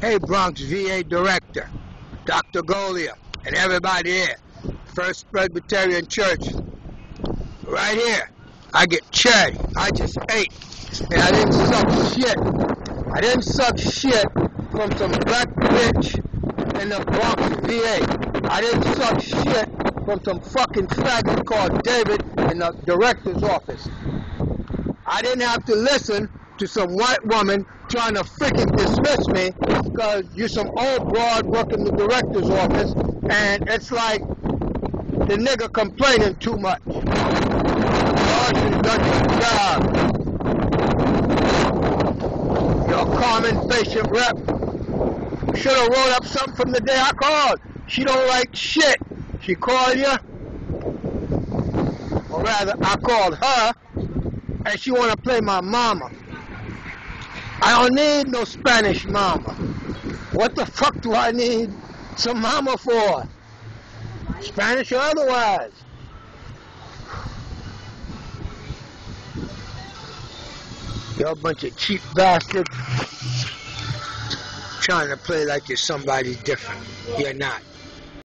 Hey, Bronx VA Director, Dr. Golia, and everybody here. First Presbyterian Church. Right here. I get cherry. I just ate. And I didn't suck shit. I didn't suck shit from some black bitch in the Bronx VA. I didn't suck shit from some fucking faggot called David in the director's office. I didn't have to listen to some white woman trying to freaking dismiss me because you're some old broad working the director's office and it's like the nigga complaining too much. Done your job. You're common patient rep. Should have wrote up something from the day I called. She don't like shit. She called you, or rather, I called her, and she want to play my mama. I don't need no Spanish mama. What the fuck do I need some mama for? Spanish or otherwise. You're a bunch of cheap bastards trying to play like you're somebody different. You're not.